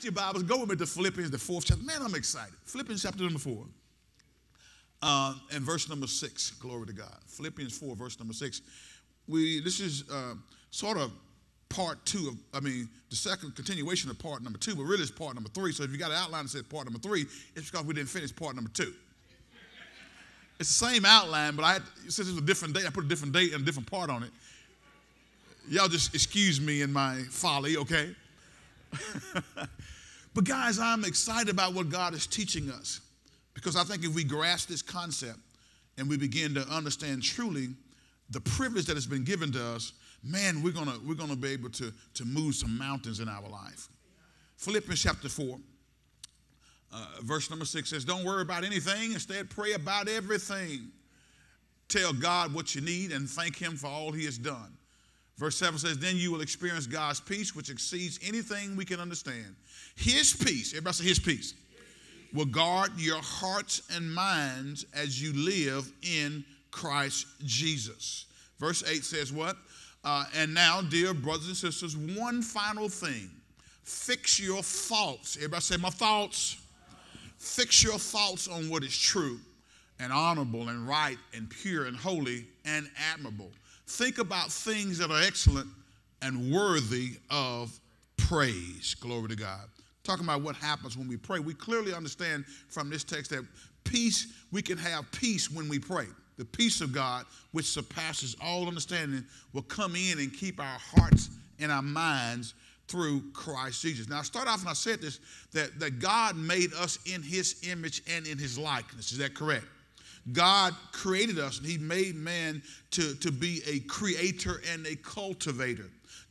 got your Bibles, go with me to Philippians, the fourth chapter. Man, I'm excited. Philippians chapter number four. Uh, and verse number six, glory to God. Philippians 4, verse number six. We this is uh, sort of part two of, I mean, the second continuation of part number two, but really it's part number three. So if you got an outline that says part number three, it's because we didn't finish part number two. It's the same outline, but I had, since it's a different date, I put a different date and a different part on it. Y'all just excuse me in my folly, okay? but guys, I'm excited about what God is teaching us because I think if we grasp this concept and we begin to understand truly the privilege that has been given to us, man, we're gonna we're gonna be able to, to move some mountains in our life. Philippians chapter 4, uh, verse number 6 says, Don't worry about anything, instead, pray about everything. Tell God what you need and thank Him for all He has done. Verse 7 says, Then you will experience God's peace, which exceeds anything we can understand. His peace, everybody say His peace, will guard your hearts and minds as you live in Christ Jesus. Verse 8 says, What? Uh, and now, dear brothers and sisters, one final thing. Fix your thoughts. Everybody say, My thoughts. Fix your thoughts on what is true and honorable and right and pure and holy and admirable. Think about things that are excellent and worthy of praise. Glory to God. Talking about what happens when we pray. We clearly understand from this text that peace, we can have peace when we pray. The peace of God, which surpasses all understanding, will come in and keep our hearts and our minds through Christ Jesus. Now, I start off and I said this that, that God made us in his image and in his likeness. Is that correct? God created us and he made man to, to be a creator and a cultivator.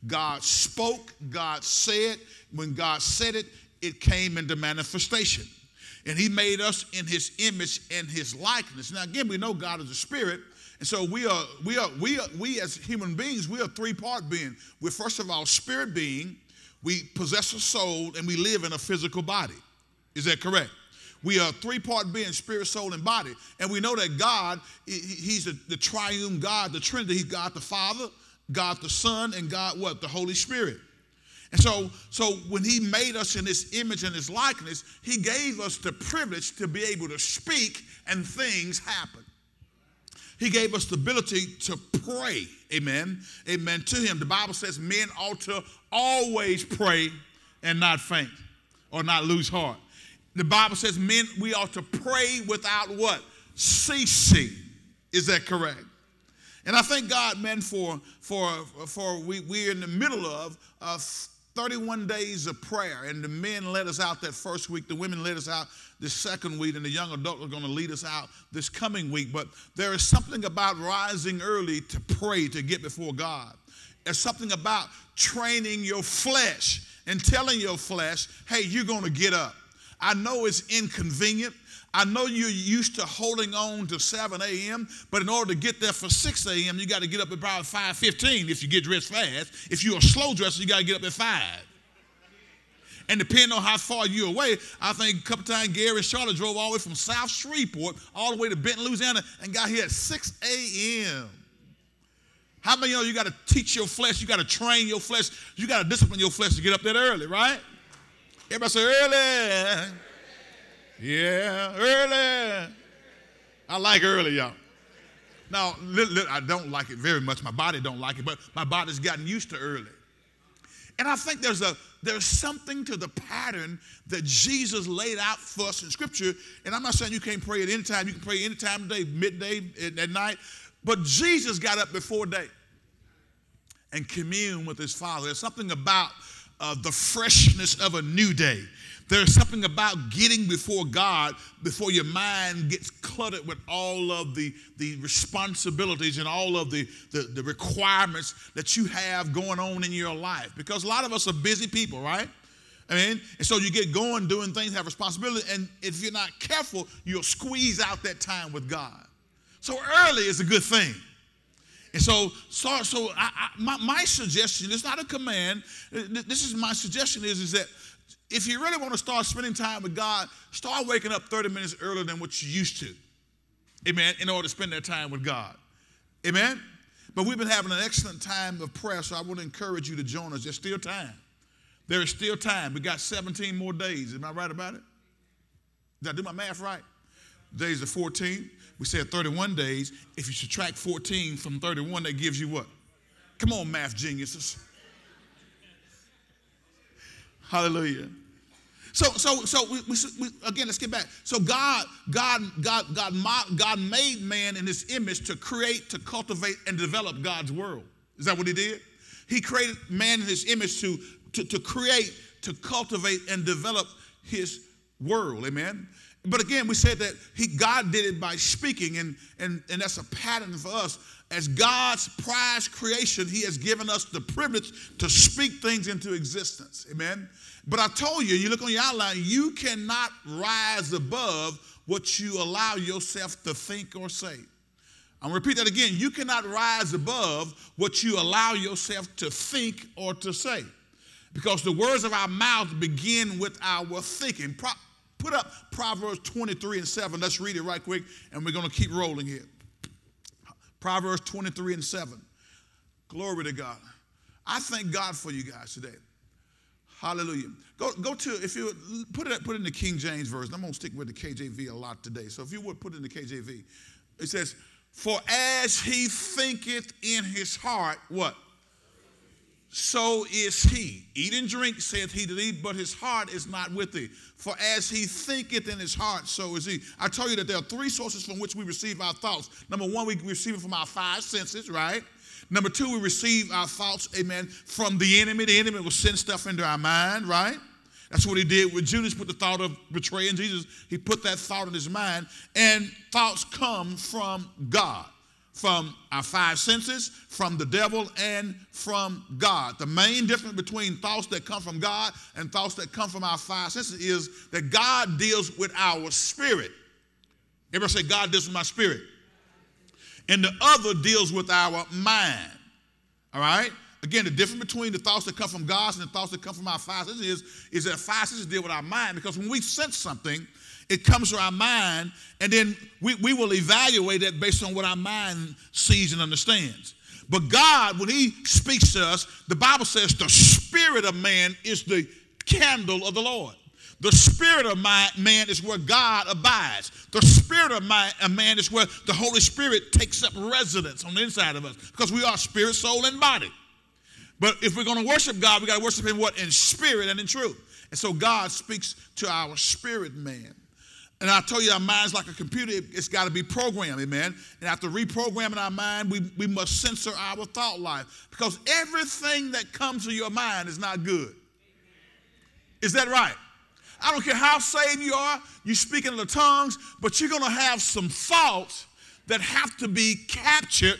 God spoke, God said. When God said it, it came into manifestation. And he made us in his image and his likeness. Now, again, we know God is a spirit. And so we are, we are, we are, we as human beings, we are three-part being. We're first of all spirit being, we possess a soul, and we live in a physical body. Is that correct? We are three-part being, spirit, soul, and body. And we know that God, He's the, the triune God, the Trinity. He's God the Father, God the Son, and God what? The Holy Spirit. And so, so when he made us in his image and his likeness, he gave us the privilege to be able to speak and things happen. He gave us the ability to pray, amen, amen, to him. The Bible says men ought to always pray and not faint or not lose heart. The Bible says men, we ought to pray without what? Ceasing. Is that correct? And I thank God, man, for for for we we're in the middle of uh, 31 days of prayer, and the men led us out that first week. The women led us out the second week, and the young adults are going to lead us out this coming week. But there is something about rising early to pray to get before God. There's something about training your flesh and telling your flesh, "Hey, you're going to get up." I know it's inconvenient. I know you're used to holding on to 7 a.m., but in order to get there for 6 a.m., you got to get up at probably 5.15 if you get dressed fast. If you're a slow dresser, you got to get up at 5. And depending on how far you're away, I think a couple times Gary and Charlotte drove all the way from South Shreveport all the way to Benton, Louisiana, and got here at 6 a.m. How many of you got to teach your flesh? You got to train your flesh. You got to discipline your flesh to get up that early, right? Everybody say early. Yeah, early. I like early, y'all. Now, I don't like it very much. My body don't like it, but my body's gotten used to early. And I think there's a there's something to the pattern that Jesus laid out for us in Scripture. And I'm not saying you can't pray at any time. You can pray any time of day, midday, at night. But Jesus got up before day and communed with his Father. There's something about uh, the freshness of a new day. There's something about getting before God before your mind gets cluttered with all of the, the responsibilities and all of the, the, the requirements that you have going on in your life. Because a lot of us are busy people, right? I mean, and so you get going doing things, have responsibility, and if you're not careful, you'll squeeze out that time with God. So early is a good thing. And so, so, so I, I, my, my suggestion, it's not a command, this is my suggestion is, is that if you really want to start spending time with God, start waking up 30 minutes earlier than what you used to. Amen. In order to spend that time with God. Amen. But we've been having an excellent time of prayer, so I want to encourage you to join us. There's still time. There is still time. We got 17 more days. Am I right about it? Did I do my math right? Days are 14. We said 31 days. If you subtract 14 from 31, that gives you what? Come on, math geniuses. Hallelujah. So, so, so we, we, we, again, let's get back. So God, God, God, God, God made man in His image to create, to cultivate, and develop God's world. Is that what He did? He created man in His image to, to, to create, to cultivate, and develop His world. Amen. But again, we said that he, God did it by speaking, and, and, and that's a pattern for us. As God's prized creation, He has given us the privilege to speak things into existence. Amen. But I told you, you look on your outline, you cannot rise above what you allow yourself to think or say. I'm gonna repeat that again. You cannot rise above what you allow yourself to think or to say. Because the words of our mouth begin with our thinking. Put up Proverbs 23 and 7. Let's read it right quick, and we're gonna keep rolling here. Proverbs 23 and 7. Glory to God. I thank God for you guys today. Hallelujah. Go, go to, if you put it, put it in the King James version. I'm going to stick with the KJV a lot today. So if you would put it in the KJV, it says, For as he thinketh in his heart, what? So is he. Eat and drink, saith he to thee, but his heart is not with thee. For as he thinketh in his heart, so is he. I tell you that there are three sources from which we receive our thoughts. Number one, we receive it from our five senses, right? Number two, we receive our thoughts, amen, from the enemy. The enemy will send stuff into our mind, right? That's what he did with Judas, put the thought of betraying Jesus. He put that thought in his mind. And thoughts come from God, from our five senses, from the devil, and from God. The main difference between thoughts that come from God and thoughts that come from our five senses is that God deals with our spirit. Everybody say, God deals with my spirit and the other deals with our mind. All right? Again, the difference between the thoughts that come from God and the thoughts that come from our five senses is, is that five senses deal with our mind because when we sense something, it comes to our mind, and then we, we will evaluate it based on what our mind sees and understands. But God, when He speaks to us, the Bible says the spirit of man is the candle of the Lord. The spirit of my, man is where God abides. The spirit of my man is where the Holy Spirit takes up residence on the inside of us because we are spirit, soul, and body. But if we're going to worship God, we got to worship Him what? In spirit and in truth. And so God speaks to our spirit man. And I tell you, our mind's like a computer, it's got to be programmed, amen. And after reprogramming our mind, we, we must censor our thought life because everything that comes to your mind is not good. Is that right? I don't care how saved you are, you speak in the tongues, but you're going to have some thoughts that have to be captured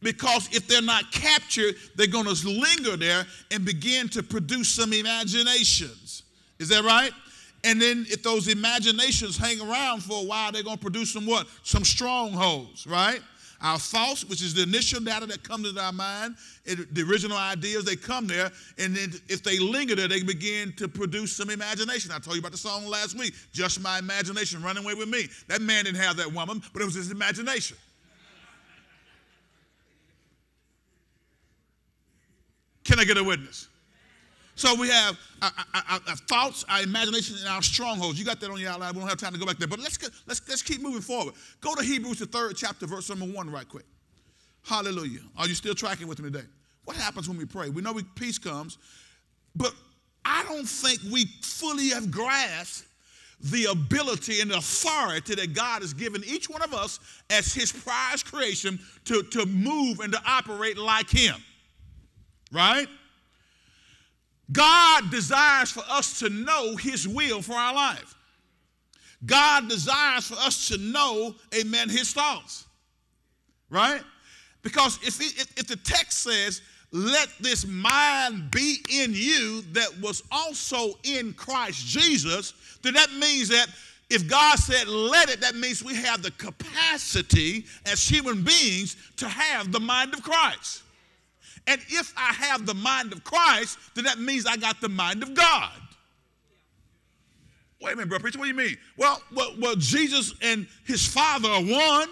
because if they're not captured, they're going to linger there and begin to produce some imaginations. Is that right? And then if those imaginations hang around for a while, they're going to produce some what? Some strongholds, right? Our thoughts, which is the initial data that comes into our mind, the original ideas, they come there, and then if they linger there, they begin to produce some imagination. I told you about the song last week, Just My Imagination, Running Away With Me. That man didn't have that woman, but it was his imagination. Can I get a witness? So we have our, our, our, thoughts, our imagination, and our strongholds. You got that on your outline. We don't have time to go back there, but let's let's let's keep moving forward. Go to Hebrews, the third chapter, verse number one, right quick. Hallelujah. Are you still tracking with me today? What happens when we pray? We know we, peace comes, but I don't think we fully have grasped the ability and the authority that God has given each one of us as His prized creation to, to move and to operate like Him. Right? God desires for us to know His will for our life. God desires for us to know, amen, His thoughts. Right? Because if, it, if, if the text says, let this mind be in you that was also in Christ Jesus, then that means that if God said let it, that means we have the capacity as human beings to have the mind of Christ. And if I have the mind of Christ, then that means I got the mind of God. Wait a minute, bro, preacher, what do you mean? Well, well, well, Jesus and his Father are one.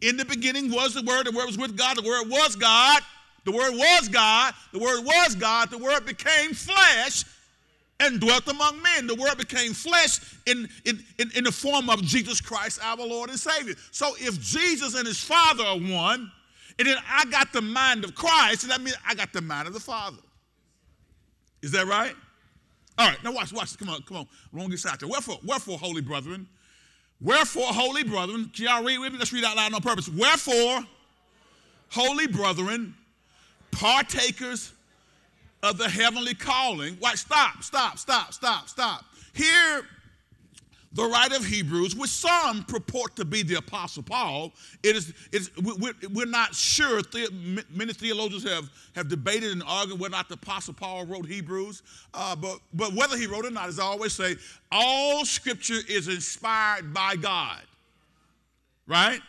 In the beginning was the Word, the Word was with God, the Word was God. The Word was God. The Word was God. The Word became flesh and dwelt among men. The Word became flesh in, in, in, in, the form of Jesus Christ, our Lord and Savior. So if Jesus and his Father are one, and then I got the mind of Christ, and that means I got the mind of the Father. Is that right? All right, now watch, watch. Come on, come on. I won't get sidetracked. Wherefore, wherefore, holy brethren, wherefore, holy brethren, can y'all read with me? Let's read out loud on purpose. Wherefore, holy brethren, partakers of the heavenly calling. Watch, stop, stop, stop, stop, stop. Here, the writer of Hebrews, which some purport to be the Apostle Paul, it is, it's, we're not sure. Many theologians have, have debated and argued whether or not the Apostle Paul wrote Hebrews. Uh, but, but whether he wrote it or not, as I always say, all scripture is inspired by God. Right?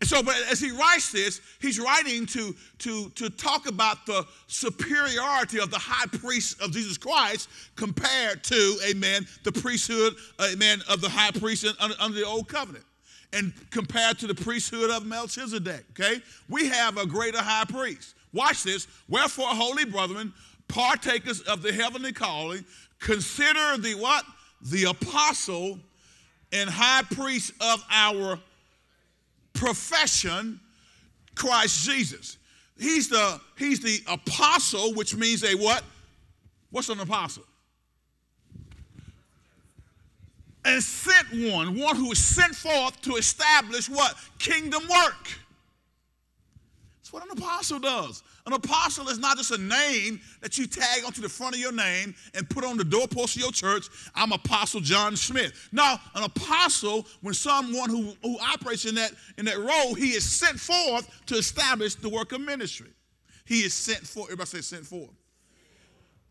And so, but as he writes this, he's writing to, to, to talk about the superiority of the high priest of Jesus Christ compared to, amen, the priesthood, amen, of the high priest under, under the old covenant. And compared to the priesthood of Melchizedek, okay? We have a greater high priest. Watch this. Wherefore, holy brethren, partakers of the heavenly calling, consider the what? The apostle and high priest of our profession, Christ Jesus. He's the, he's the apostle, which means a what? What's an apostle? And sent one, one who is sent forth to establish what? Kingdom work. That's what an apostle does. An apostle is not just a name that you tag onto the front of your name and put on the doorpost of your church. I'm Apostle John Smith. Now, an apostle, when someone who, who operates in that, in that role, he is sent forth to establish the work of ministry. He is sent forth. Everybody say sent forth.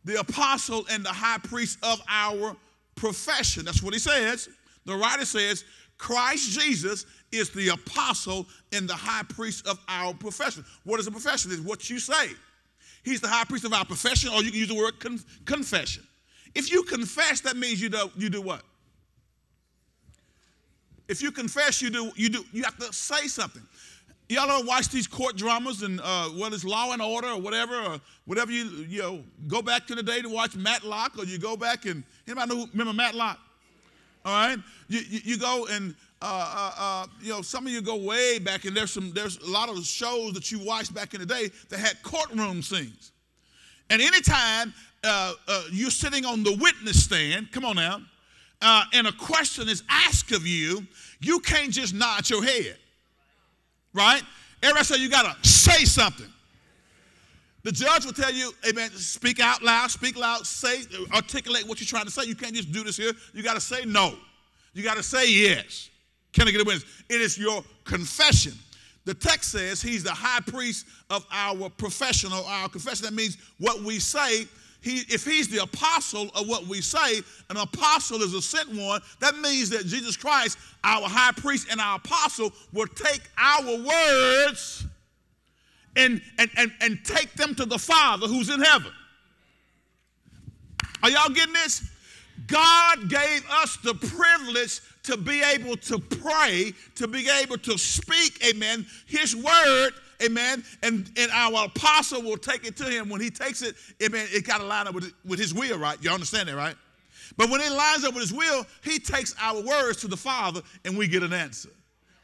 The apostle and the high priest of our profession. That's what he says. The writer says, Christ Jesus is the apostle and the high priest of our profession. What is a profession? Is what you say. He's the high priest of our profession, or you can use the word con- confession. If you confess, that means you do, you do what? If you confess, you do you do you have to say something. Y'all don't watch these court dramas and uh, whether it's Law and Order or whatever, or whatever you you know. Go back to the day to watch Matlock, or you go back and anybody know, remember Matlock? All right, you, you, you go and uh, uh, uh, you know, some of you go way back, and there's some there's a lot of shows that you watched back in the day that had courtroom scenes. And anytime uh, uh, you're sitting on the witness stand, come on now, uh, and a question is asked of you, you can't just nod your head, right? Everybody say you gotta say something. The judge will tell you, amen, speak out loud, speak loud, say, articulate what you're trying to say. You can't just do this here. You got to say no. You got to say yes. Can I get a witness? It is your confession. The text says he's the high priest of our profession or our confession. That means what we say. He, if he's the apostle of what we say, an apostle is a sent one, that means that Jesus Christ, our high priest and our apostle, will take our words and, and, and, and take them to the Father who's in heaven. Are y'all getting this? God gave us the privilege to be able to pray, to be able to speak, amen, his word, amen, and, and our apostle will take it to him. When he takes it, amen, it got to line up with, with his will, right? You understand that, right? But when it lines up with his will, he takes our words to the Father and we get an answer.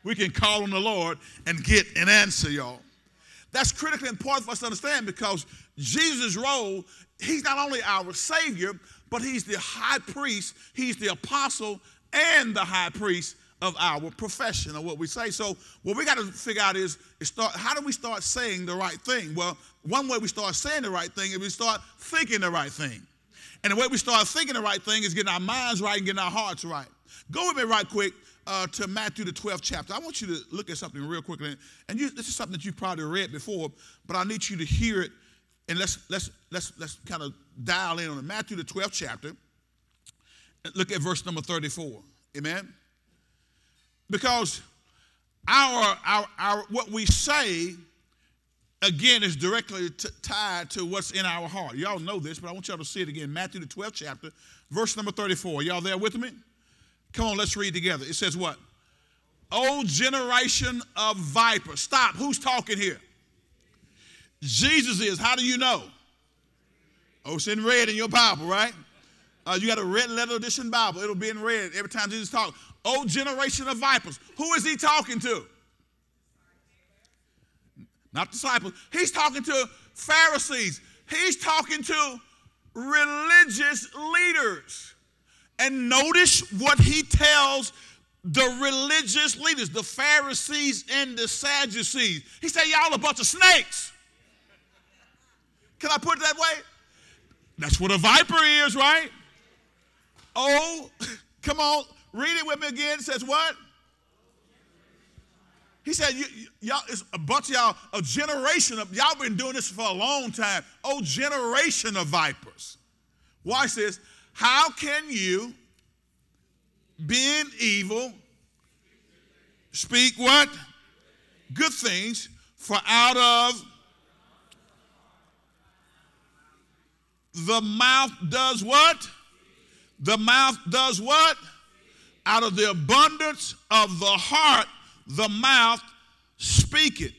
We can call on the Lord and get an answer, y'all. That's critically important for us to understand because Jesus' role, he's not only our Savior, but he's the high priest, he's the apostle, and the high priest of our profession or what we say. So what we got to figure out is, is start, how do we start saying the right thing? Well, one way we start saying the right thing is we start thinking the right thing. And the way we start thinking the right thing is getting our minds right and getting our hearts right. Go with me right quick uh, to Matthew the 12th chapter. I want you to look at something real quickly. And you, this is something that you've probably read before, but I need you to hear it and let's let's let's let's kind of dial in on it. Matthew the 12th chapter. Look at verse number 34. Amen. Because our, our, our what we say again is directly tied to what's in our heart. Y'all know this, but I want y'all to see it again. Matthew the 12th chapter, verse number 34. Y'all there with me? Come on, let's read together. It says what? O generation of vipers. Stop. Who's talking here? Jesus is. How do you know? Oh, it's in red in your Bible, right? Uh, you got a red letter edition Bible. It'll be in red every time Jesus talks. Oh, generation of vipers. Who is he talking to? Not disciples. He's talking to Pharisees. He's talking to religious leaders. And notice what he tells the religious leaders, the Pharisees and the Sadducees. He said, Y'all a bunch of snakes. Can I put it that way? That's what a viper is, right? Oh, come on, read it with me again. It says what? He said, y'all, it's a bunch of y'all, a generation of, y'all been doing this for a long time. Oh, generation of vipers. Watch this. How can you, being evil, speak what? Good things, for out of the mouth does what? The mouth does what? Out of the abundance of the heart, the mouth speaketh.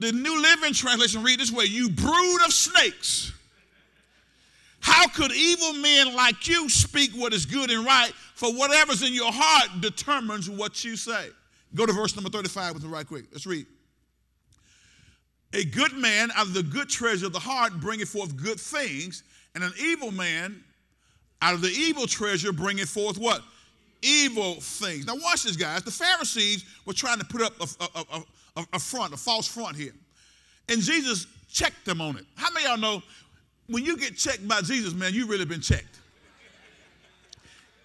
The New Living Translation read this way You brood of snakes. How could evil men like you speak what is good and right? For whatever's in your heart determines what you say. Go to verse number 35 with me right quick. Let's read. A good man out of the good treasure of the heart bringeth forth good things, and an evil man out of the evil treasure bringeth forth what? Evil things. Now, watch this, guys. The Pharisees were trying to put up a, a, a, a front, a false front here. And Jesus checked them on it. How many y'all know when you get checked by Jesus, man, you really been checked?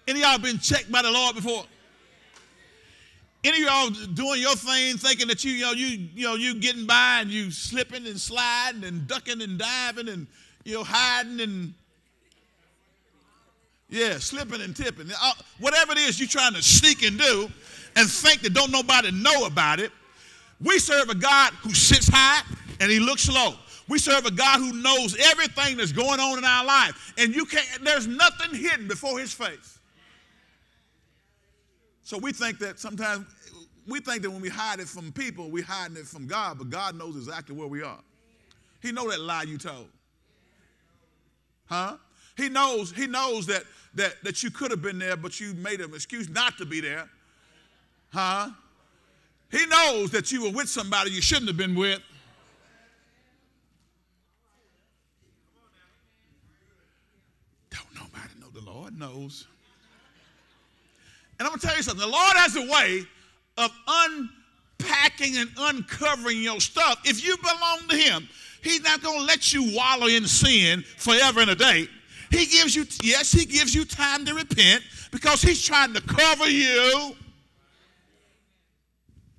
Any y'all been checked by the Lord before? Any of y'all doing your thing, thinking that you, you know, you, you know, you getting by and you slipping and sliding and ducking and diving and you know, hiding and yeah, slipping and tipping. Uh, whatever it is you're trying to sneak and do and think that don't nobody know about it. We serve a God who sits high and he looks low. We serve a God who knows everything that's going on in our life. And you can't, there's nothing hidden before his face. So we think that sometimes we think that when we hide it from people, we're hiding it from God, but God knows exactly where we are. He know that lie you told. Huh? He knows, he knows that, that, that you could have been there, but you made an excuse not to be there. Huh? He knows that you were with somebody you shouldn't have been with. Don't nobody know. The Lord knows. And I'm going to tell you something. The Lord has a way of unpacking and uncovering your stuff if you belong to Him. He's not going to let you wallow in sin forever and a day. He gives you, yes, he gives you time to repent because he's trying to cover you.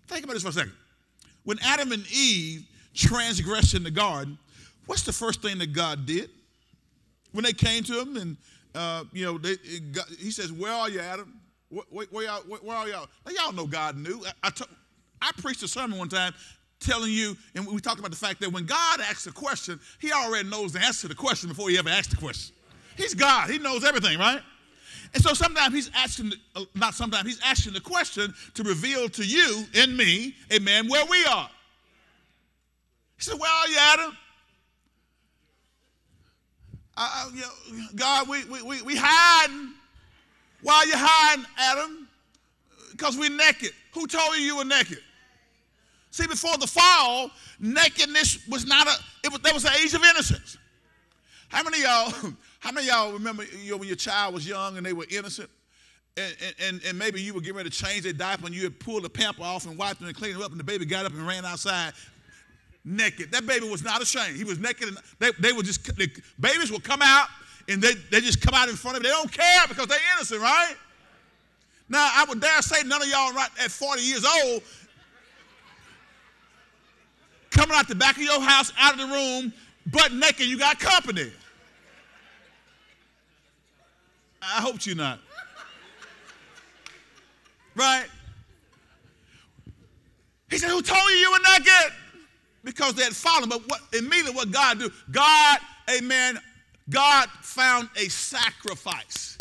Think about this for a second. When Adam and Eve transgressed in the garden, what's the first thing that God did? When they came to him and, uh, you know, they, got, he says, Where are you, Adam? Where, where, where, where are y'all? Now, y'all know God knew. I, I preached a sermon one time telling you, and we talked about the fact that when God asks a question, he already knows the answer to the question before he ever asks the question. He's God, he knows everything, right? And so sometimes he's asking, uh, not sometimes, he's asking the question to reveal to you and me, amen, where we are. He said, Where are you, Adam? Uh, you know, God, we, we, we, we hiding. Why are you hiding, Adam? Because we're naked. Who told you you were naked? See, before the fall, nakedness was not a, it was, there was an age of innocence. How many y'all, how many y'all remember you know, when your child was young and they were innocent? And, and, and maybe you were getting ready to change their diaper and you had pulled the pamper off and wiped them and cleaned them up and the baby got up and ran outside naked. That baby was not ashamed. He was naked and they, they would just, the babies will come out and they, they just come out in front of it. They don't care because they're innocent, right? Now, I would dare say none of y'all right at 40 years old coming out the back of your house, out of the room, butt naked, you got company. I hope you're not. Right? He said, Who told you you were naked? Because they had fallen. But what immediately what God do? God, amen, God found a sacrifice.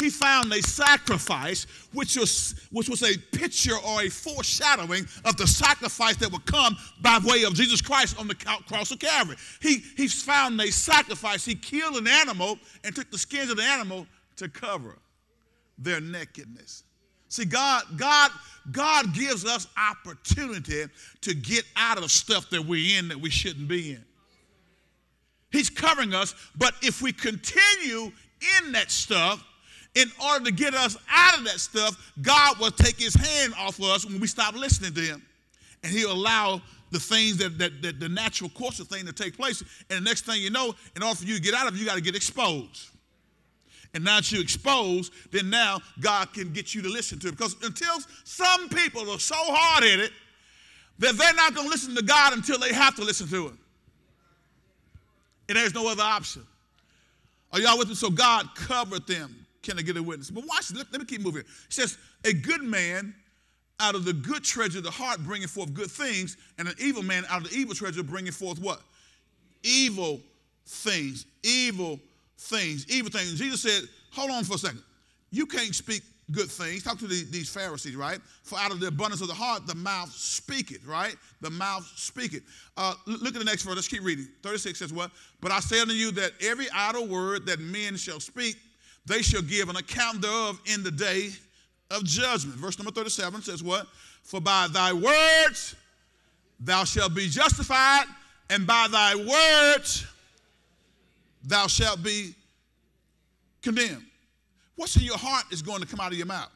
He found a sacrifice which was, which was a picture or a foreshadowing of the sacrifice that would come by way of Jesus Christ on the cross of Calvary. He, he found a sacrifice. He killed an animal and took the skins of the animal to cover their nakedness. See, God, God, God gives us opportunity to get out of stuff that we're in that we shouldn't be in. He's covering us, but if we continue in that stuff, in order to get us out of that stuff, God will take his hand off of us when we stop listening to him. And he'll allow the things that, that, that the natural course of things to take place. And the next thing you know, in order for you to get out of it, you got to get exposed. And now that you're exposed, then now God can get you to listen to it. Because until some people are so hard at it that they're not going to listen to God until they have to listen to Him. And there's no other option. Are y'all with me? So God covered them. Can I get a witness? But watch, let, let me keep moving. It says, A good man out of the good treasure of the heart bringing forth good things, and an evil man out of the evil treasure bringing forth what? Evil things. Evil things. Evil things. Jesus said, Hold on for a second. You can't speak good things. Talk to the, these Pharisees, right? For out of the abundance of the heart, the mouth speaketh, right? The mouth speaketh. Uh, look at the next verse. Let's keep reading. 36 says what? But I say unto you that every idle word that men shall speak, they shall give an account thereof in the day of judgment. Verse number 37 says what? For by thy words thou shalt be justified, and by thy words thou shalt be condemned. What's in your heart is going to come out of your mouth.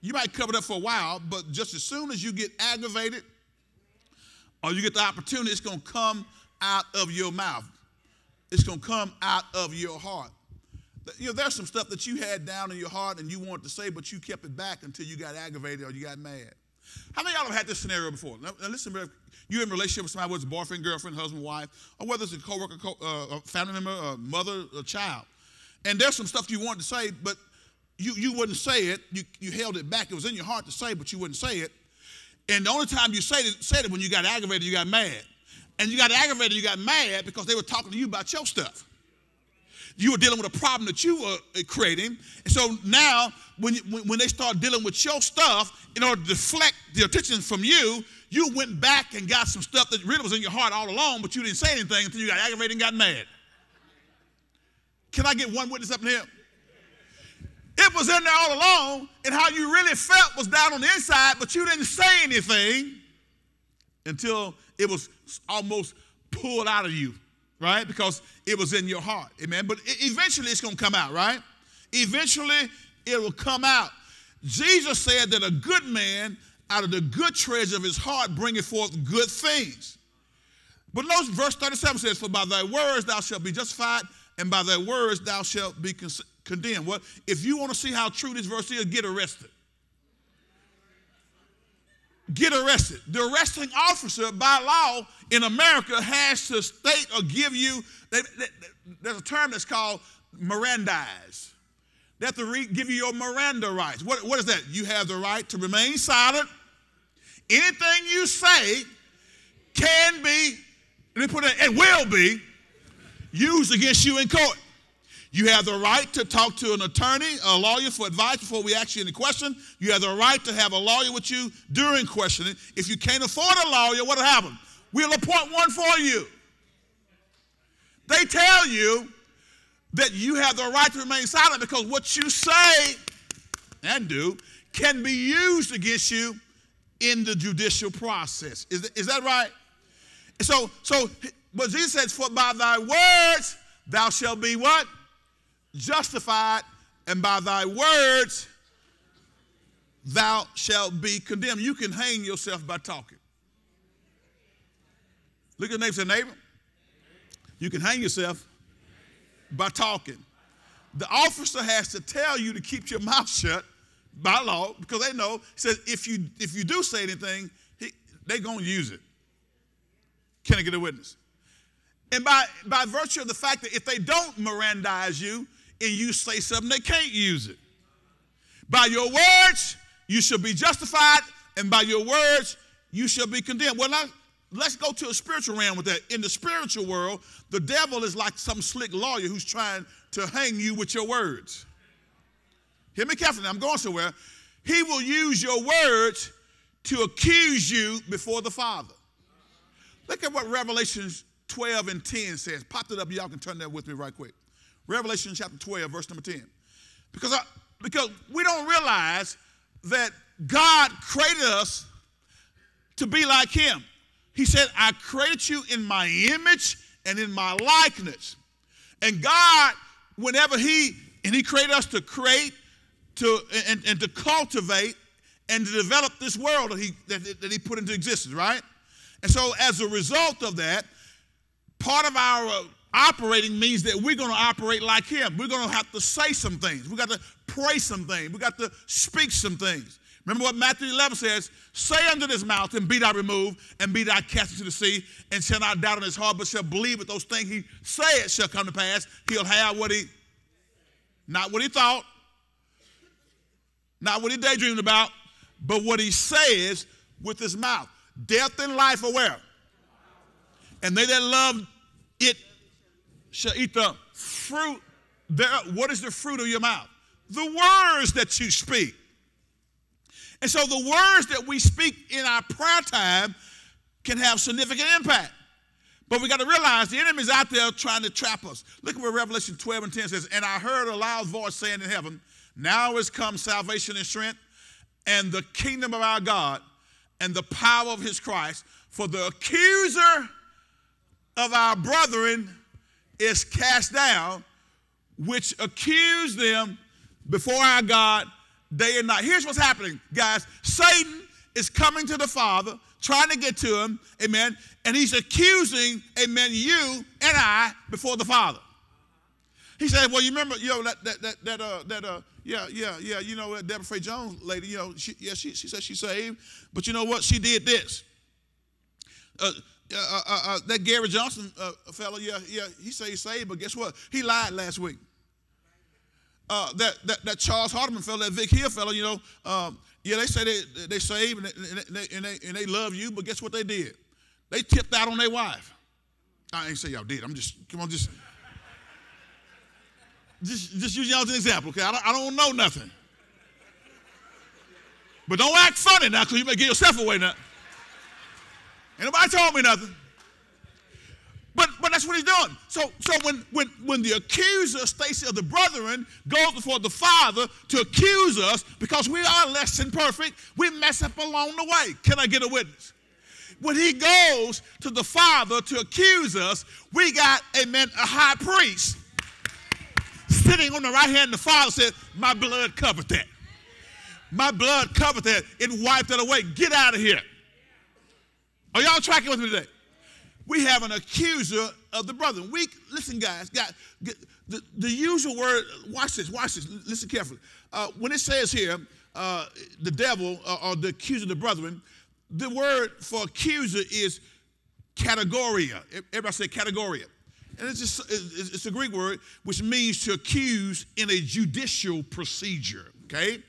You might cover it up for a while, but just as soon as you get aggravated or you get the opportunity, it's going to come out of your mouth. It's going to come out of your heart. You know, there's some stuff that you had down in your heart and you wanted to say, but you kept it back until you got aggravated or you got mad. How many of y'all have had this scenario before? Now, now listen, you're in a relationship with somebody, whether it's a boyfriend, girlfriend, husband, wife, or whether it's a coworker, co- uh, family member, a mother, a child. And there's some stuff you wanted to say, but you, you wouldn't say it. You, you held it back. It was in your heart to say, but you wouldn't say it. And the only time you said it, said it when you got aggravated, you got mad. And you got aggravated, you got mad because they were talking to you about your stuff. You were dealing with a problem that you were uh, creating. And so now, when, when, when they start dealing with your stuff, in order to deflect the attention from you, you went back and got some stuff that really was in your heart all along, but you didn't say anything until you got aggravated and got mad. Can I get one witness up in here? It was in there all along, and how you really felt was down on the inside, but you didn't say anything until it was almost pulled out of you, right? Because it was in your heart, amen. But eventually it's going to come out, right? Eventually it will come out. Jesus said that a good man out of the good treasure of his heart bringeth forth good things. But notice verse 37 says, For by thy words thou shalt be justified, and by thy words thou shalt be condemned. What? If you want to see how true this verse is, get arrested. Get arrested. The arresting officer, by law in America, has to state or give you, there's a term that's called Mirandize. They have to re- give you your Miranda rights. What, what is that? You have the right to remain silent. Anything you say can be, let me put it, it will be used against you in court. You have the right to talk to an attorney, a lawyer for advice before we ask you any question. You have the right to have a lawyer with you during questioning. If you can't afford a lawyer, what'll happen? We'll appoint one for you. They tell you that you have the right to remain silent because what you say and do can be used against you in the judicial process. Is, is that right? So, so but Jesus says, For by thy words thou shalt be what? Justified, and by thy words thou shalt be condemned. You can hang yourself by talking. Look at the neighbor, say, neighbor. You can hang yourself by talking. The officer has to tell you to keep your mouth shut by law because they know. He says if you if you do say anything, they're gonna use it. Can I get a witness? And by, by virtue of the fact that if they don't Mirandize you and you say something, they can't use it. By your words, you shall be justified, and by your words, you shall be condemned. Well, let's go to a spiritual realm with that. In the spiritual world, the devil is like some slick lawyer who's trying to hang you with your words. hear me carefully, I'm going somewhere. He will use your words to accuse you before the Father. Look at what Revelation 12 and 10 says. Pop it up, y'all can turn that with me right quick. Revelation chapter 12, verse number 10. Because, I, because we don't realize that God created us to be like Him. He said, I created you in my image and in my likeness. And God, whenever He, and He created us to create, to and, and to cultivate and to develop this world that he, that, that he put into existence, right? And so as a result of that, part of our operating means that we're going to operate like him. We're going to have to say some things. We got to pray some things. We got to speak some things. Remember what Matthew 11 says, say unto this mountain, be thou removed, and be thou cast into the sea, and shall not doubt in his heart, but shall believe that those things he said shall come to pass. He'll have what he, not what he thought, not what he daydreamed about, but what he says with his mouth. Death and life are where? And they that love it shall eat the fruit. There, what is the fruit of your mouth? The words that you speak. And so the words that we speak in our prayer time can have significant impact. But we got to realize the enemy's out there trying to trap us. Look at what Revelation 12 and 10 says. And I heard a loud voice saying in heaven, Now is come salvation and strength and the kingdom of our God and the power of his Christ. For the accuser of our brethren is cast down, which accuse them before our God day and night. Here's what's happening, guys. Satan is coming to the Father, trying to get to him, amen, and he's accusing, amen, you and I before the Father. He said, Well, you remember, you know, that, that, that, that, uh, that uh, yeah, yeah, yeah, you know, that Deborah Frey Jones lady, you know, she, yeah, she, she said she saved, but you know what? She did this. Uh, uh, uh, uh that Gary Johnson uh, fellow, yeah, yeah, he say he saved, but guess what? He lied last week. Uh, that, that, that Charles Hardeman fellow, that Vic Hill fellow, you know, um, yeah, they say they, they saved and they, and, they, and, they, love you, but guess what they did? They tipped out on their wife. I ain't say y'all did. I'm just, come on, just just, just use y'all as an example, okay? I don't, I don't know nothing. But don't act funny now, because you may get yourself away now. Ain't nobody told me nothing. But, but that's what he's doing. So, so when, when, when the accuser, Stacy, of the brethren, goes before the Father to accuse us because we are less than perfect, we mess up along the way. Can I get a witness? When he goes to the Father to accuse us, we got, amen, a high priest sitting on the right hand, of the Father said, My blood covered that. My blood covered that. It wiped it away. Get out of here. Are y'all tracking with me today? We have an accuser of the brethren. We listen, guys. The, the usual word. Watch this. Watch this. Listen carefully. Uh, when it says here, uh, the devil uh, or the accuser of the brethren, the word for accuser is categoria. Everybody say categoria. And it's, just, it's a Greek word which means to accuse in a judicial procedure, okay?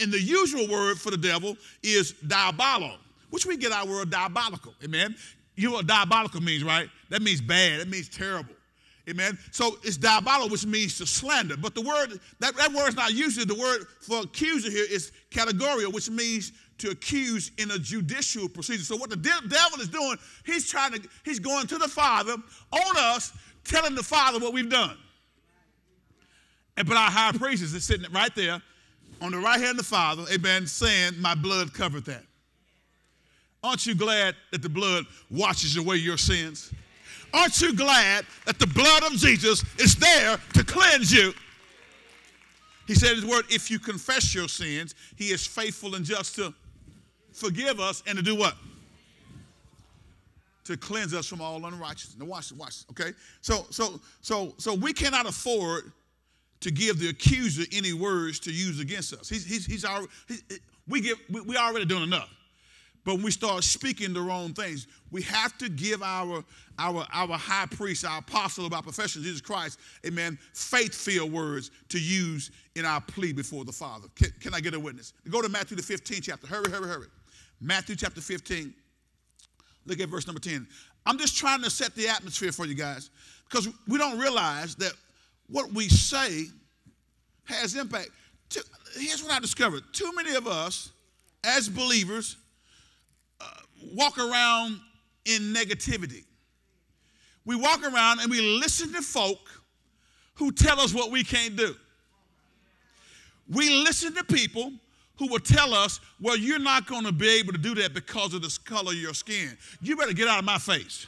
And the usual word for the devil is diabolo, which we get our word diabolical, amen? You know what diabolical means, right? That means bad, that means terrible. Amen. So it's diabolical, which means to slander. But the word, that, that word is not usually the word for accuser here is categoria, which means to accuse in a judicial procedure. So what the de- devil is doing, he's trying to, he's going to the Father on us, telling the Father what we've done. And but our high priest is sitting right there on the right hand of the Father, amen, saying, My blood covered that. Aren't you glad that the blood washes away your sins? Aren't you glad that the blood of Jesus is there to cleanse you? He said his word, if you confess your sins, he is faithful and just to forgive us and to do what? To cleanse us from all unrighteousness. Now watch watch okay? So, so, so, so we cannot afford to give the accuser any words to use against us. He's, he's, he's already, he, we, give, we, we already doing enough. But when we start speaking the wrong things, we have to give our, our, our high priest, our apostle of our profession, Jesus Christ, amen, faith filled words to use in our plea before the Father. Can, can I get a witness? Go to Matthew the 15th chapter. Hurry, hurry, hurry. Matthew chapter 15. Look at verse number 10. I'm just trying to set the atmosphere for you guys because we don't realize that what we say has impact. here's what I discovered too many of us, as believers, walk around in negativity. We walk around and we listen to folk who tell us what we can't do. We listen to people who will tell us, well, you're not going to be able to do that because of the color of your skin. You better get out of my face.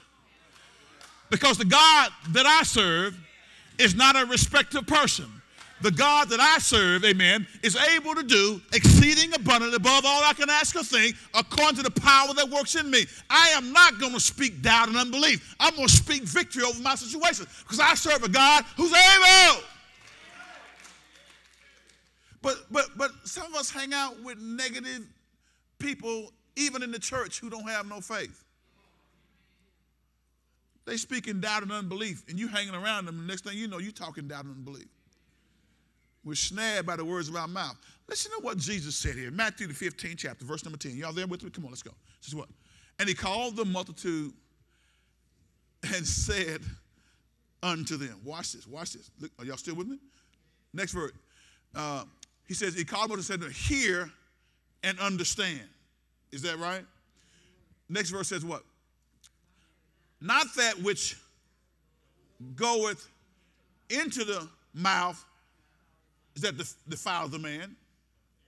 Because the God that I serve is not a respected person. The God that I serve, amen, is able to do exceeding abundantly above all I can ask or think according to the power that works in me. I am not going to speak doubt and unbelief. I'm going to speak victory over my situation because I serve a God who's able. But but but some of us hang out with negative people, even in the church, who don't have no faith. They speak in doubt and unbelief, and you hanging around them. The next thing you know, you talking doubt and unbelief. We're snared by the words of our mouth. Listen to what Jesus said here, Matthew the 15th chapter, verse number 10. Y'all there with me? Come on, let's go. This is what. And he called the multitude and said unto them, Watch this, watch this. Look, are y'all still with me? Next verse. Uh, he says, he called them and said, to Hear and understand. Is that right? Next verse says what? Not that which goeth into the mouth is that defile the man,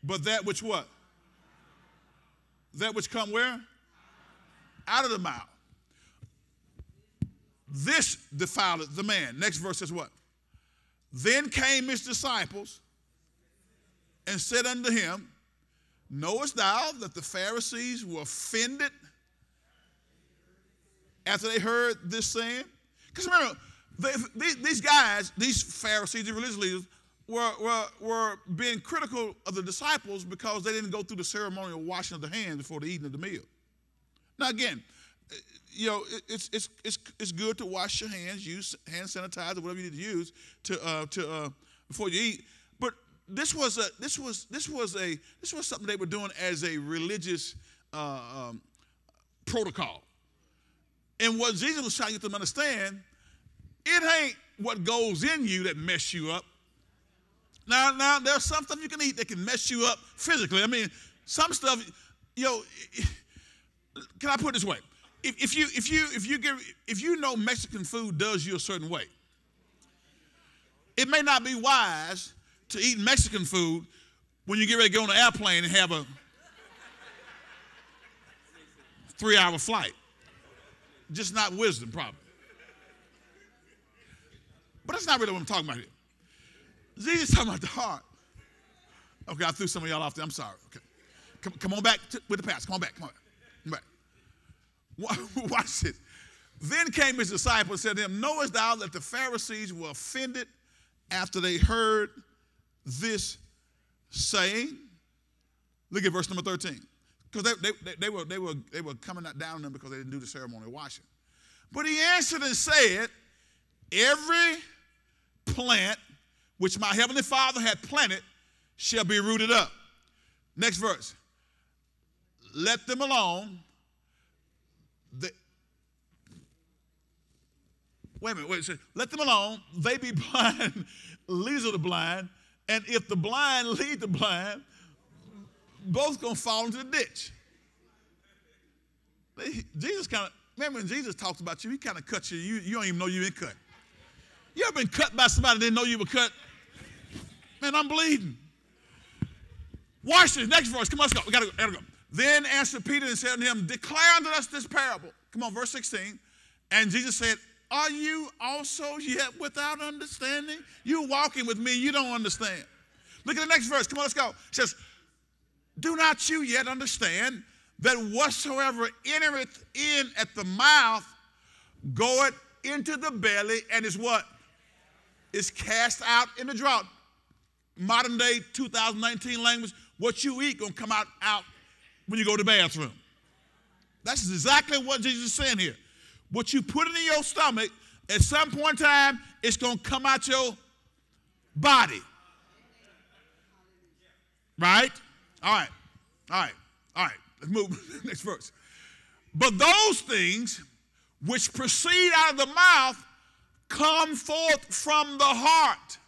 but that which what? That which come where? Out of the mouth. This defileth the man. Next verse says what? Then came his disciples and said unto him, Knowest thou that the Pharisees were offended after they heard this saying? Because remember, they, these guys, these Pharisees, the religious leaders, were, were, were being critical of the disciples because they didn't go through the ceremonial washing of the hands before the eating of the meal. Now, again, you know, it's, it's, it's, it's good to wash your hands, use hand sanitizer, whatever you need to use to, uh, to, uh, before you eat. But this was, a, this, was, this, was a, this was something they were doing as a religious uh, um, protocol. And what Jesus was trying to get them to understand, it ain't what goes in you that mess you up. Now, now there's some stuff you can eat that can mess you up physically. I mean, some stuff, you know, can I put it this way? If, if you if you if you give if you know Mexican food does you a certain way, it may not be wise to eat Mexican food when you get ready to go on an airplane and have a three-hour flight. Just not wisdom, probably. But that's not really what I'm talking about here. Jesus talking about the heart. Okay, I threw some of y'all off there. I'm sorry. Okay. Come, come on back to, with the past. Come on back. Come on back. Watch this. Then came his disciples and said to him, Knowest thou that the Pharisees were offended after they heard this saying? Look at verse number 13. Because they, they, they, were, they, were, they were coming down on them because they didn't do the ceremony of washing. But he answered and said, Every plant which my heavenly Father had planted shall be rooted up. Next verse. Let them alone. The, wait a minute, wait a. Let them alone. They be blind, leaders of the blind. And if the blind lead the blind, both gonna fall into the ditch. Jesus kind of, remember when Jesus talks about you, he kind of cuts you, you, you don't even know you've been cut. You ever been cut by somebody that didn't know you were cut? Man, I'm bleeding. Watch this. Next verse. Come on, let's go. We gotta go. Then answered Peter and said unto him, Declare unto us this parable. Come on, verse 16. And Jesus said, Are you also yet without understanding? You walking with me, you don't understand. Look at the next verse. Come on, let's go. It says, Do not you yet understand that whatsoever entereth in at the mouth goeth into the belly and is what? Is cast out in the drought modern day 2019 language, what you eat gonna come out, out when you go to the bathroom. That's exactly what Jesus is saying here. What you put in your stomach, at some point in time, it's gonna come out your body. Right? All right. All right. All right. Let's move next verse. But those things which proceed out of the mouth come forth from the heart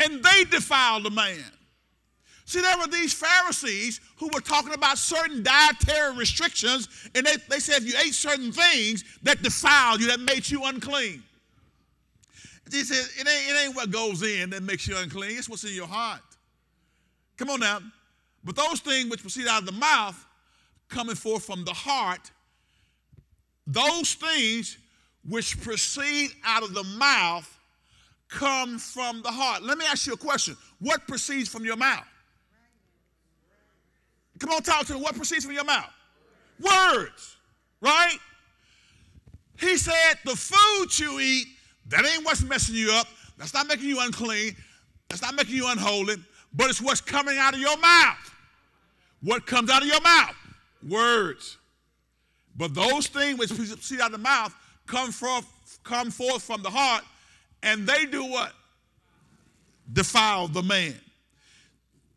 and they defiled the man. See, there were these Pharisees who were talking about certain dietary restrictions, and they, they said if you ate certain things that defiled you, that made you unclean. He said, it ain't, it ain't what goes in that makes you unclean, it's what's in your heart. Come on now. But those things which proceed out of the mouth, coming forth from the heart, those things which proceed out of the mouth come from the heart. Let me ask you a question. What proceeds from your mouth? Come on, talk to me. What proceeds from your mouth? Words, right? He said the food you eat, that ain't what's messing you up. That's not making you unclean. That's not making you unholy. But it's what's coming out of your mouth. What comes out of your mouth? Words. But those things which proceed out of the mouth come forth, come forth from the heart, and they do what? Defile the man.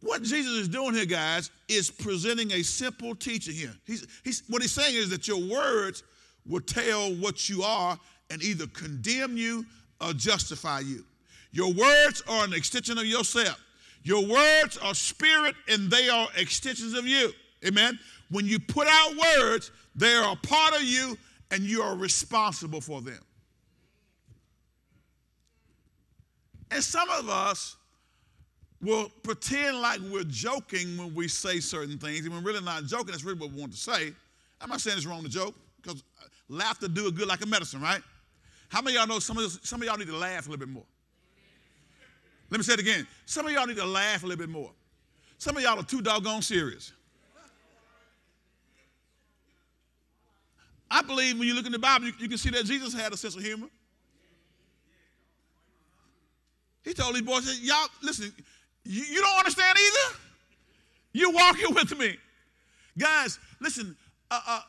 What Jesus is doing here, guys, is presenting a simple teaching here. He's, he's, what he's saying is that your words will tell what you are and either condemn you or justify you. Your words are an extension of yourself. Your words are spirit and they are extensions of you. Amen. When you put out words, they are a part of you and you are responsible for them. And some of us will pretend like we're joking when we say certain things, and we're really not joking. That's really what we want to say. I'm not saying it's wrong to joke, because laughter do it good like a medicine, right? How many of y'all know some of, this, some of y'all need to laugh a little bit more? Let me say it again. Some of y'all need to laugh a little bit more. Some of y'all are too doggone serious. I believe when you look in the Bible, you, you can see that Jesus had a sense of humor. He told these boys, y'all, listen, you, you don't understand either? You're walking with me. Guys, listen, uh, uh,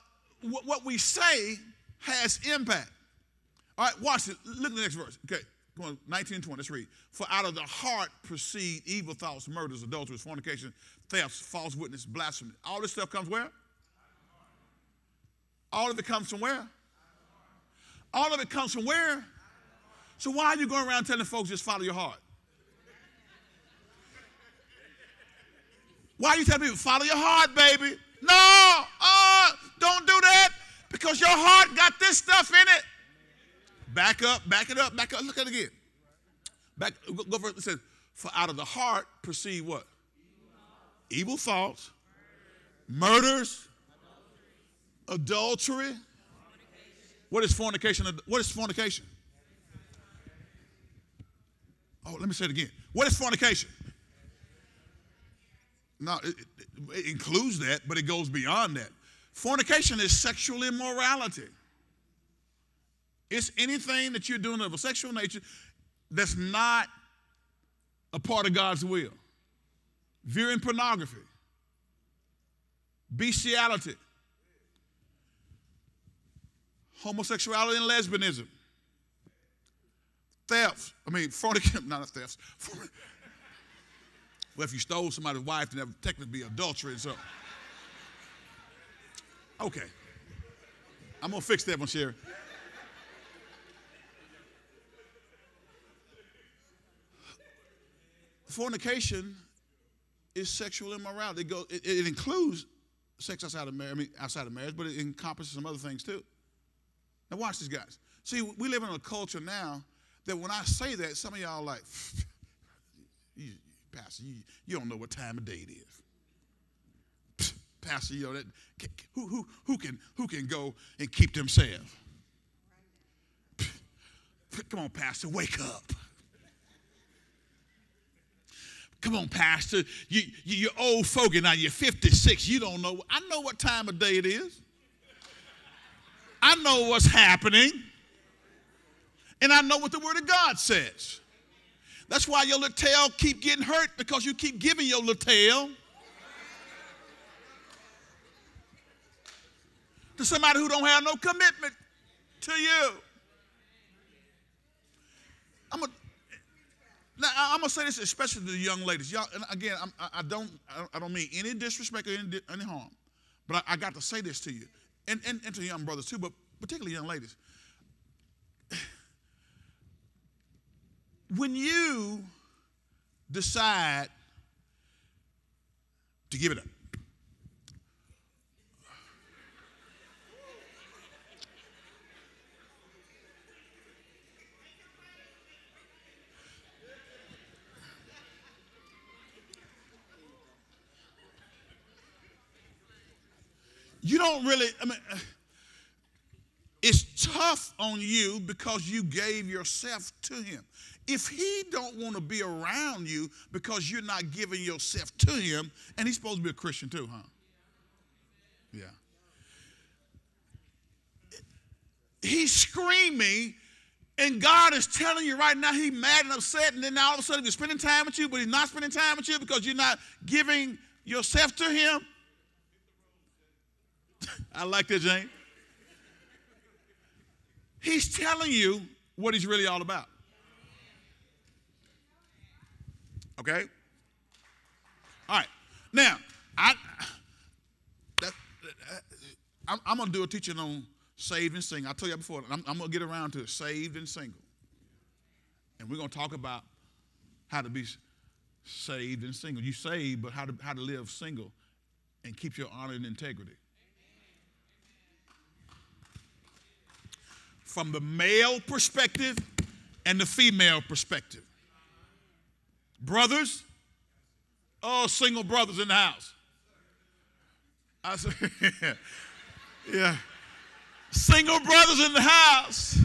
what, what we say has impact. All right, watch it. Look at the next verse. Okay, come on, 19 and 20. Let's read. For out of the heart proceed evil thoughts, murders, adulteries, fornication, thefts, false witness, blasphemy. All this stuff comes where? All of it comes from where? All of it comes from where? So why are you going around telling folks just follow your heart? Why are you telling people, follow your heart, baby? No, uh, don't do that because your heart got this stuff in it. Back up, back it up, back up. Look at it again. Back, go, go first. It says, for out of the heart proceed what? Evil thoughts, murders, adultery. What is fornication? What is fornication? Oh, let me say it again. What is fornication? No, it, it, includes that, but it goes beyond that. Fornication is sexual immorality. It's anything that you're doing of a sexual nature that's not a part of God's will. Viewing pornography, bestiality, homosexuality and lesbianism, thefts. I mean, fornication, not thefts. Well, if you stole somebody's wife, then that would technically be adultery. So, okay. I'm to fix that one, Sherry. Fornication is sexual immorality. It, it, it includes sex outside of marriage, I mean, outside of marriage, but it encompasses some other things too. Now, watch this, guys. See, we live in a culture now that when I say that, some of y'all like, you, Pastor, you, you don't know what time of day it is. Pastor, you know that who, who, who, can, who can go and keep themselves? Come on, Pastor, wake up. Come on, Pastor. You, you, are old fogey now. You're 56. You don't know. I know what time of day it is. I know what's happening. And I know what the Word of God says. That's why your little tail keep getting hurt because you keep giving your little tail to somebody who don't have no commitment to you. I'm gonna, now, I'm gonna say this especially to the young ladies. Y'all, again, I'm, I, don't, I don't mean any disrespect or any, any harm, but I, I, got to say this to you, and, and, and to young brothers too, but particularly young ladies. When you decide to give it up. You don't really, I mean, it's tough on you because you gave yourself to him. If he don't want to be around you because you're not giving yourself to him, and he's supposed to be a Christian too, huh? Yeah. He's screaming, and God is telling you right now he's mad and upset, and then all of a sudden he's spending time with you, but he's not spending time with you because you're not giving yourself to him. I like that, Jane. He's telling you what he's really all about. Okay? All right. Now, I, that, I'm, I'm going to do a teaching on saved and single. I told you before, I'm, I'm going to get around to saved and single. And we're going to talk about how to be saved and single. You saved, but how to, how to live single and keep your honor and integrity. From the male perspective and the female perspective. Brothers, oh, single brothers in the house. I said, yeah. Single brothers in the house.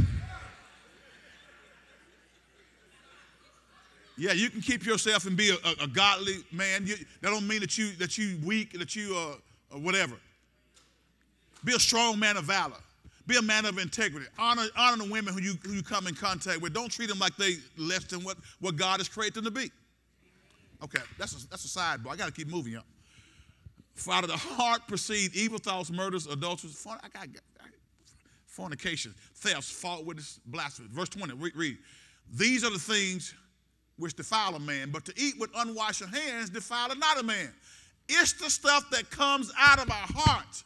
Yeah, you can keep yourself and be a, a, a godly man. You, that don't mean that you that you weak, that you uh, whatever. Be a strong man of valor. Be a man of integrity. Honor, honor the women who you, who you come in contact with. Don't treat them like they less than what, what God has created them to be. Okay, that's a, that's a sidebar. I got to keep moving, y'all. For out of the heart proceed evil thoughts, murders, adulteries, forn- I got, fornication, thefts, false witness, blasphemy. Verse 20, read, read. These are the things which defile a man, but to eat with unwashed hands defile not a man. It's the stuff that comes out of our heart.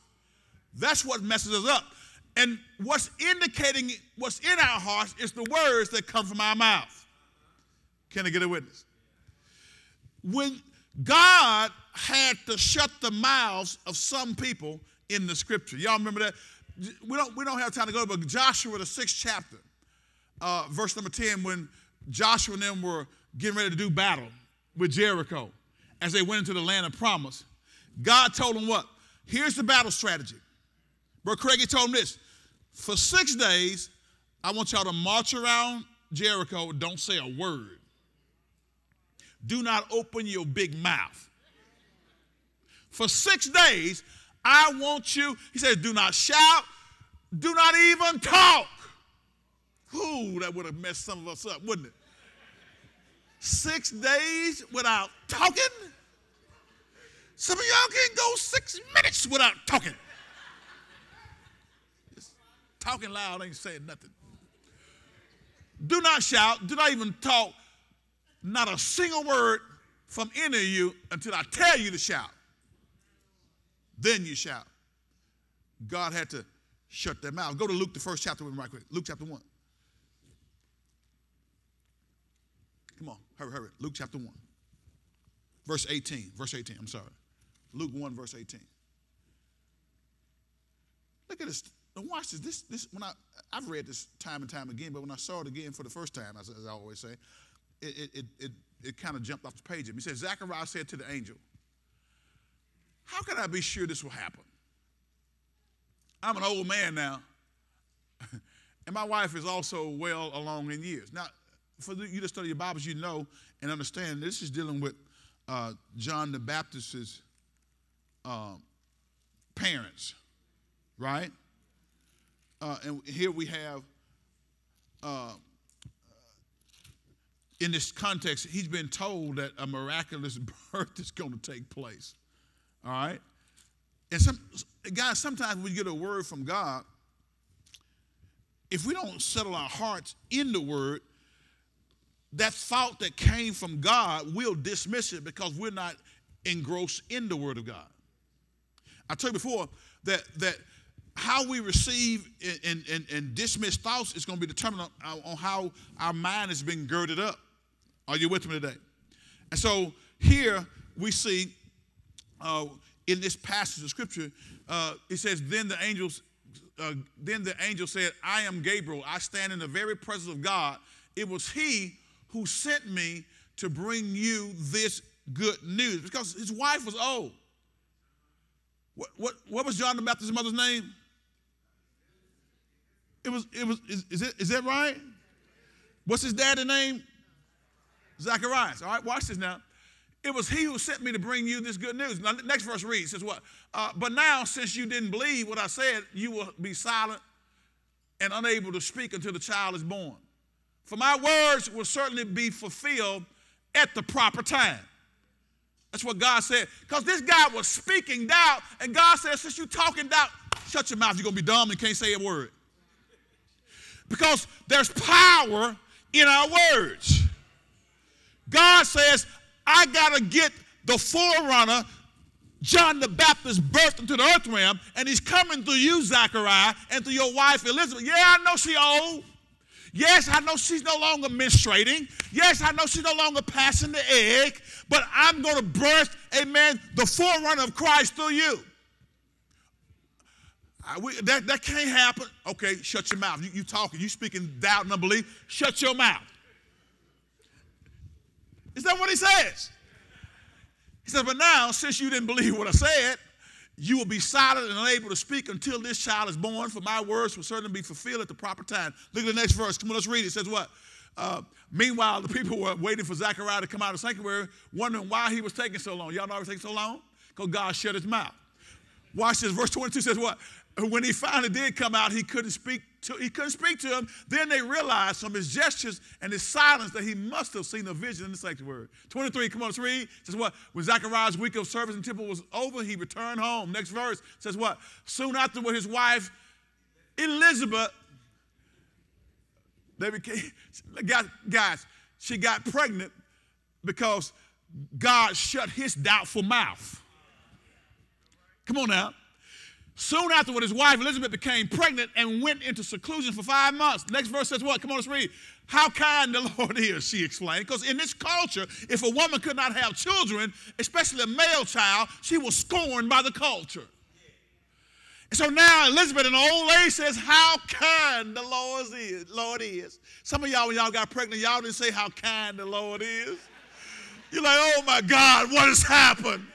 That's what messes us up. And what's indicating what's in our hearts is the words that come from our mouth. Can I get a witness? When God had to shut the mouths of some people in the scripture. Y'all remember that? We don't, we don't have time to go, but Joshua, the sixth chapter, uh, verse number 10, when Joshua and them were getting ready to do battle with Jericho as they went into the land of promise, God told them what? Here's the battle strategy. Bro, Craig, he told them this for six days, I want y'all to march around Jericho. Don't say a word. Do not open your big mouth. For six days, I want you, he says, do not shout, do not even talk. Ooh, that would have messed some of us up, wouldn't it? Six days without talking? Some of y'all can't go six minutes without talking. Talking loud ain't saying nothing. Do not shout. Do not even talk. Not a single word from any of you until I tell you to shout. Then you shout. God had to shut their mouth. Go to Luke, the first chapter with me right quick. Luke chapter 1. Come on, hurry, hurry. Luke chapter 1. Verse 18. Verse 18, I'm sorry. Luke 1, verse 18. Look at this now watch this. This, this when I I've read this time and time again, but when I saw it again for the first time, as, as I always say, it it it, it, it kind of jumped off the page. He said, Zachariah said to the angel, "How can I be sure this will happen? I'm an old man now, and my wife is also well along in years. Now, for you to study your Bibles, you know and understand this is dealing with uh, John the Baptist's uh, parents, right? Uh, and here we have, uh, in this context, he's been told that a miraculous birth is going to take place. All right? And some guys, sometimes we get a word from God. If we don't settle our hearts in the word, that thought that came from God, we'll dismiss it because we're not engrossed in the word of God. I told you before that that how we receive and, and, and dismiss thoughts is going to be determined on, on how our mind has been girded up. Are you with me today? And so here we see uh, in this passage of scripture, uh, it says, Then the angels, uh, then the angel said, I am Gabriel. I stand in the very presence of God. It was he who sent me to bring you this good news because his wife was old. What, what, what was John the Baptist's mother's name? It was, it was, is, is, it, is that right? What's his dad's name? Zacharias. All right, watch this now. It was he who sent me to bring you this good news. Now, next verse reads, says what? Uh, but now, since you didn't believe what I said, you will be silent and unable to speak until the child is born. For my words will certainly be fulfilled at the proper time. That's what God said. Because this guy was speaking doubt, and God said, since you're talking doubt, shut your mouth. You're going to be dumb and can't say a word. Because there's power in our words. God says, I got to get the forerunner, John the Baptist, birthed into the earth realm, and he's coming through you, Zachariah, and through your wife, Elizabeth. Yeah, I know she's old. Yes, I know she's no longer menstruating. Yes, I know she's no longer passing the egg, but I'm going to birth, amen, the forerunner of Christ through you. I, we, that, that can't happen. Okay, shut your mouth. You, you talking, you speaking doubt and unbelief. Shut your mouth. Is that what he says? He says, but now, since you didn't believe what I said, you will be silent and unable to speak until this child is born, for my words will certainly be fulfilled at the proper time. Look at the next verse. Come on, let's read it. It says what? Uh, meanwhile, the people were waiting for Zechariah to come out of the sanctuary, wondering why he was taking so long. Y'all know why he was taking so long? Because God shut his mouth. Watch this. Verse 22 says what? When he finally did come out, he couldn't speak to, he couldn't speak to him. Then they realized from his gestures and his silence that he must have seen a vision in the sanctuary. 23, come on, let's read. Says what? When Zachariah's week of service in temple was over, he returned home. Next verse says what? Soon after with his wife Elizabeth, they became, guys, she got pregnant because God shut his doubtful mouth. Come on now. Soon afterward, his wife Elizabeth became pregnant and went into seclusion for five months. Next verse says what? Come on, let's read. How kind the Lord is, she explained. Because in this culture, if a woman could not have children, especially a male child, she was scorned by the culture. And so now Elizabeth, an old lady, says, How kind the Lord is. Lord is. Some of y'all, when y'all got pregnant, y'all didn't say how kind the Lord is. You're like, oh my God, what has happened?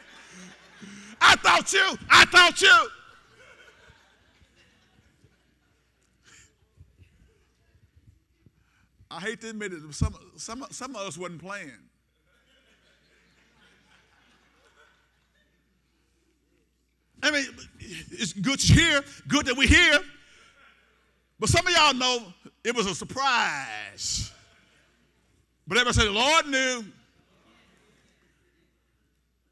I thought you, I thought you. I hate to admit it, but some, some, some of us wasn't playing. I mean, it's good to hear, good that we're here. But some of y'all know it was a surprise. But everybody said, the Lord knew.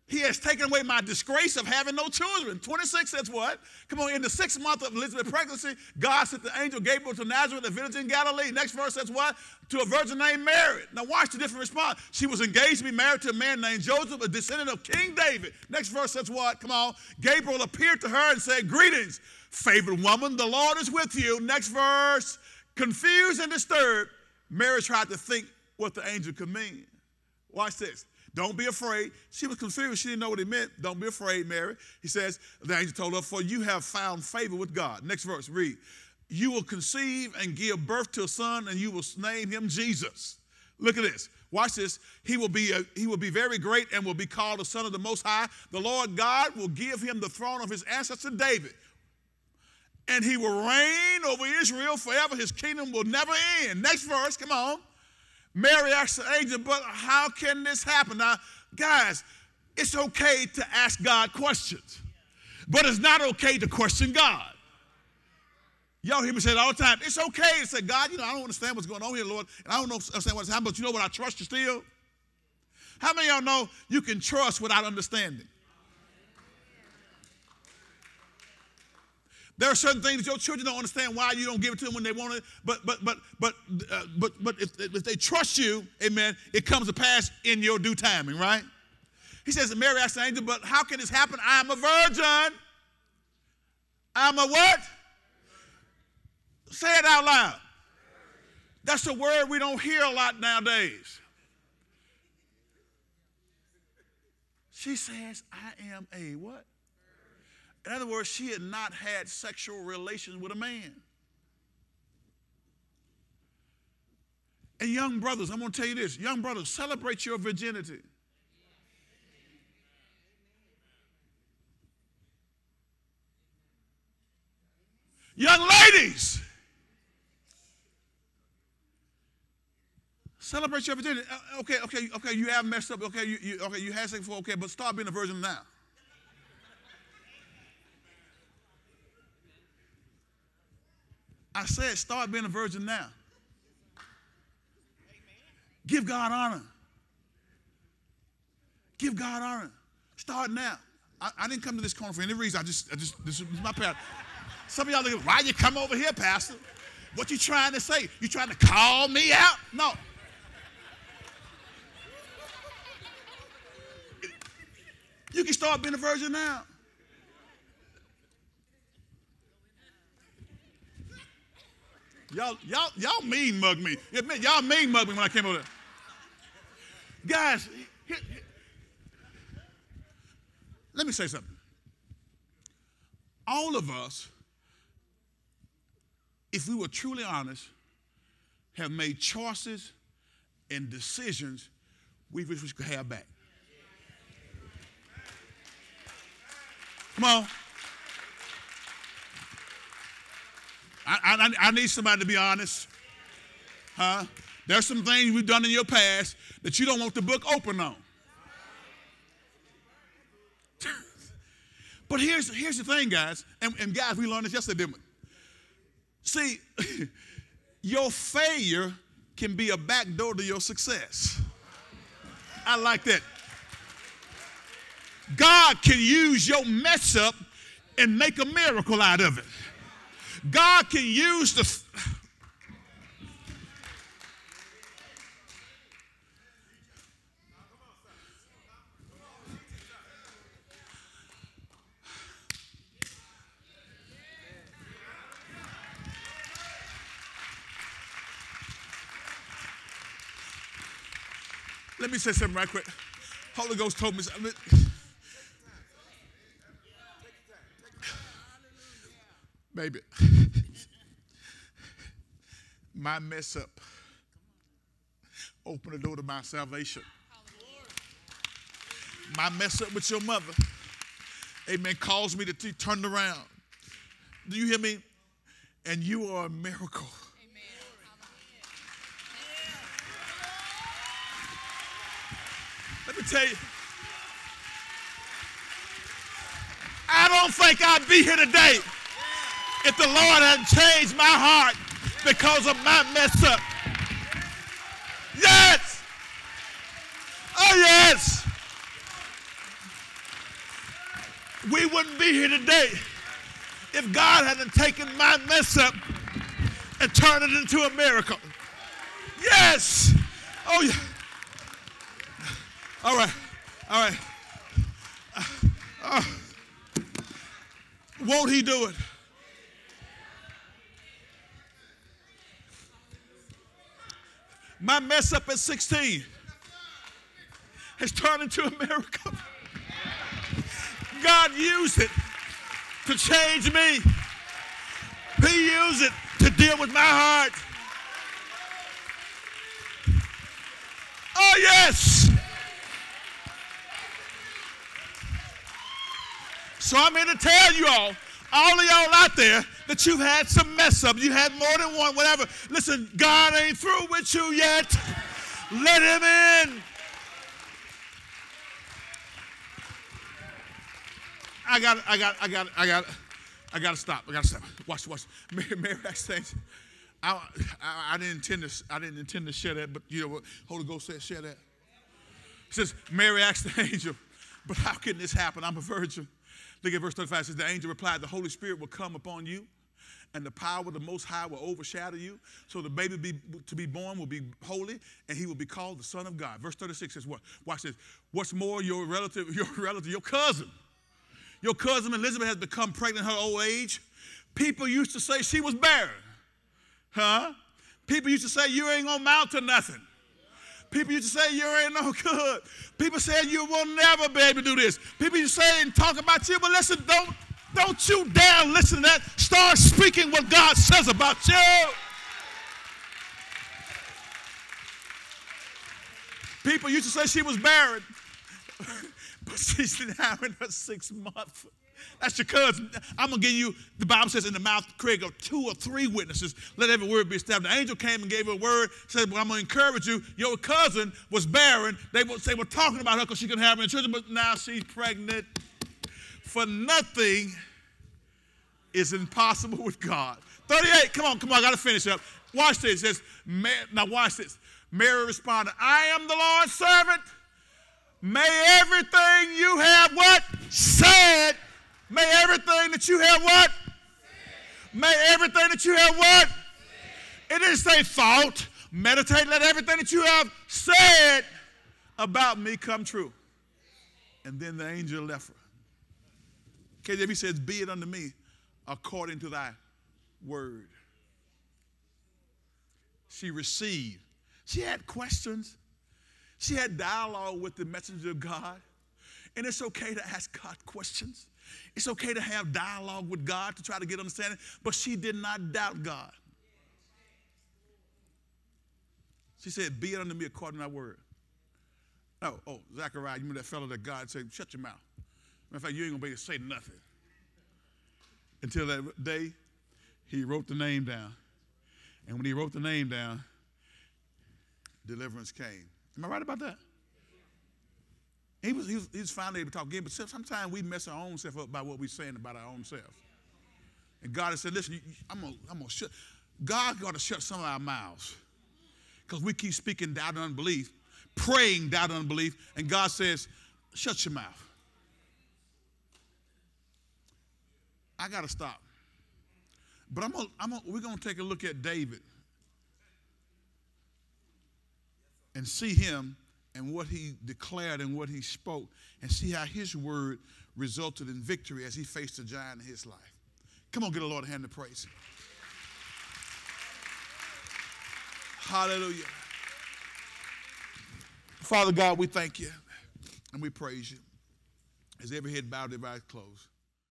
He has taken away my disgrace of having no children. 26 says what? Come on, in the sixth month of Elizabeth's pregnancy, God sent the angel Gabriel to Nazareth, a village in Galilee. Next verse says what? To a virgin named Mary. Now watch the different response. She was engaged to be married to a man named Joseph, a descendant of King David. Next verse says what? Come on. Gabriel appeared to her and said, Greetings, favored woman, the Lord is with you. Next verse. Confused and disturbed, Mary tried to think what the angel could mean. Watch this. Don't be afraid. She was confused. She didn't know what he meant. Don't be afraid, Mary. He says, the angel told her, For you have found favor with God. Next verse, read. You will conceive and give birth to a son, and you will name him Jesus. Look at this. Watch this. He will be a, he will be very great and will be called the Son of the Most High. The Lord God will give him the throne of his ancestor David. And he will reign over Israel forever. His kingdom will never end. Next verse, come on. Mary asked the angel, but how can this happen? Now, guys, it's okay to ask God questions, but it's not okay to question God. Y'all hear me say it all the time. It's okay to say, God, you know, I don't understand what's going on here, Lord, and I don't understand what's happening, but you know what? I trust you still. How many of y'all know you can trust without understanding? There are certain things your children don't understand why you don't give it to them when they want it. But but but but uh, but but if, if they trust you, amen, it comes to pass in your due timing, right? He says, Mary asked the angel, but how can this happen? I am a virgin. I'm a what? Say it out loud. That's a word we don't hear a lot nowadays. She says, I am a what? In other words, she had not had sexual relations with a man. And young brothers, I'm going to tell you this young brothers, celebrate your virginity. Young ladies, celebrate your virginity. Uh, okay, okay, okay, you have messed up. Okay, you, you okay, you had sex before. Okay, but start being a virgin now. I said, start being a virgin now. Give God honor. Give God honor. Start now. I, I, didn't come to this corner for any reason. I just, I just, this is my path. Some of y'all think, why you come over here, Pastor? What you trying to say? You trying to call me out? No. You can start being a virgin now. Y'all, y'all, y'all mean mug me. Y'all mean mug me when I came over there. Guys, let me say something. All of us, if we were truly honest, have made choices and decisions we wish we could have back. Come on. I, I, I need somebody to be honest. Huh? There's some things we've done in your past that you don't want the book open on. but here's, here's the thing, guys, and, and guys, we learned this yesterday, didn't we? See, your failure can be a backdoor to your success. I like that. God can use your mess up and make a miracle out of it. God can use the. Let me say something right quick. Holy Ghost told me something. Baby, my mess up open the door to my salvation. My mess up with your mother, amen, caused me to t- turn around. Do you hear me? And you are a miracle. Let me tell you. I don't think I'd be here today if the Lord hadn't changed my heart because of my mess up. Yes! Oh, yes! We wouldn't be here today if God hadn't taken my mess up and turned it into a miracle. Yes! Oh, yeah. All right. All right. Uh, uh, won't he do it? My mess up at 16 has turned into a miracle. God used it to change me. He used it to deal with my heart. Oh, yes. So I'm here to tell you all, all of y'all out there, that you've had some mess up. You had more than one, whatever. Listen, God ain't through with you yet. Let him in. I got, I got, I got, I got, I got to stop. I got to stop. Watch, watch. Mary, Mary. I, I, I, didn't intend to, I didn't intend to share that, but you know what? Holy Ghost said, share that. It says, Mary asked the angel, but how can this happen? I'm a virgin. Look at verse 35. It says, The angel replied, The Holy Spirit will come upon you, and the power of the Most High will overshadow you. So the baby be, to be born will be holy, and he will be called the Son of God. Verse 36 says what? Watch this. What's more, your relative, your relative, your cousin, your cousin Elizabeth has become pregnant in her old age. People used to say she was barren. Huh? People used to say, You ain't gonna mount to nothing. People used to say you ain't no good. People said you will never be able to do this. People used to say and talk about you, but listen, don't don't you dare listen to that. Start speaking what God says about you. People used to say she was barren, but she's now in her sixth month. That's your cousin. I'm going to give you, the Bible says in the mouth, Craig, of two or three witnesses, let every word be established. The angel came and gave her a word, said, well, I'm going to encourage you. Your cousin was barren. They were, they were talking about her because she couldn't have any children, but now she's pregnant. For nothing is impossible with God. 38, come on, come on, I got to finish up. Watch this. It says, now watch this. Mary responded, I am the Lord's servant. May everything you have what? May everything that you have what? May everything that you have what? It didn't say thought. Meditate. Let everything that you have said about me come true. And then the angel left her. KJV says, Be it unto me according to thy word. She received. She had questions. She had dialogue with the messenger of God. And it's okay to ask God questions. It's okay to have dialogue with God to try to get understanding, but she did not doubt God. She said, Be it unto me according to thy word. Oh, oh, Zechariah, you remember that fellow that God said, Shut your mouth. Matter of fact, you ain't gonna be able to say nothing. Until that day, he wrote the name down. And when he wrote the name down, deliverance came. Am I right about that? He was, he was, he was finally able to talk again, but sometimes we mess our own self up by what we're saying about our own self. And God has said, listen, I'm going I'm to shut, God got to shut some of our mouths because we keep speaking doubt and unbelief, praying doubt and unbelief, and God says, shut your mouth. I got to stop. But I'm gonna, I'm gonna, we're going to take a look at David and see him and what he declared and what he spoke and see how his word resulted in victory as he faced a giant in his life. Come on, get a Lord a hand of praise. Hallelujah. Father God, we thank you and we praise you. As every head bowed, every eye closed.